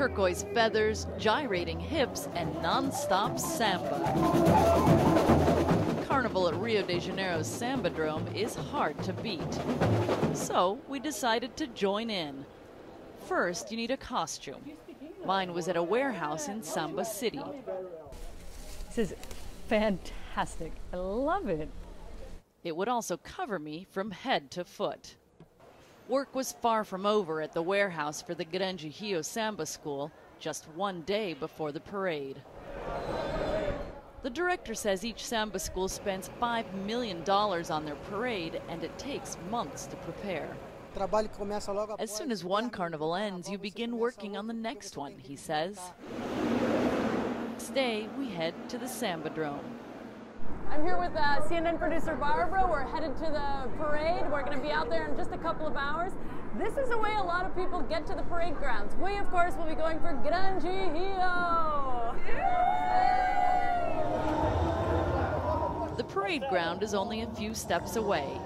turquoise feathers, gyrating hips, and non-stop samba. Carnival at Rio de Janeiro's Sambadrome is hard to beat. So we decided to join in. First, you need a costume. Mine was at a warehouse in Samba City. This is fantastic. I love it. It would also cover me from head to foot. Work was far from over at the warehouse for the Grande Rio Samba School just one day before the parade. The director says each samba school spends $5 million on their parade and it takes months to prepare. As soon as one carnival ends, you begin working on the next one, he says. Next day, we head to the Sambadrome. I'm here with uh, CNN producer Barbara. We're headed to the parade. We're going to be out there in just a couple of hours. This is the way a lot of people get to the parade grounds. We, of course, will be going for Grande Rio. The parade ground is only a few steps away.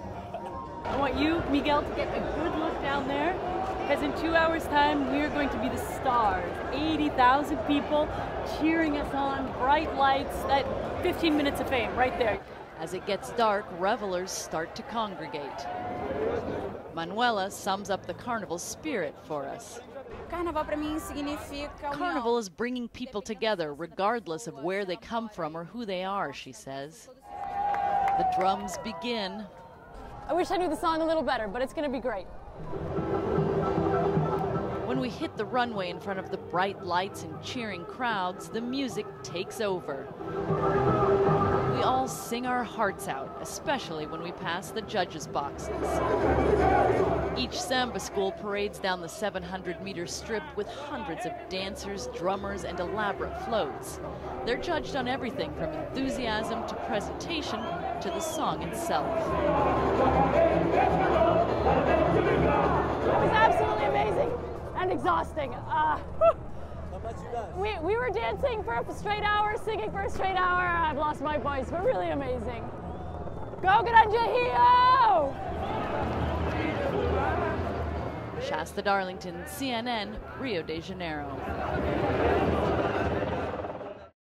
I want you, Miguel, to get a good look down there because in two hours' time we are going to be the stars. 80,000 people cheering us on, bright lights, that 15 minutes of fame right there. As it gets dark, revelers start to congregate. Manuela sums up the carnival spirit for us. Carnival is bringing people together regardless of where they come from or who they are, she says. The drums begin. I wish I knew the song a little better, but it's going to be great. When we hit the runway in front of the bright lights and cheering crowds, the music takes over. We all sing our hearts out, especially when we pass the judges' boxes. Each samba school parades down the 700 meter strip with hundreds of dancers, drummers, and elaborate floats. They're judged on everything from enthusiasm to presentation to the song itself. And exhausting. Uh, we, we were dancing for a straight hour, singing for a straight hour. I've lost my voice, but really amazing. Go Grande Rio! Shasta Darlington, CNN, Rio de Janeiro.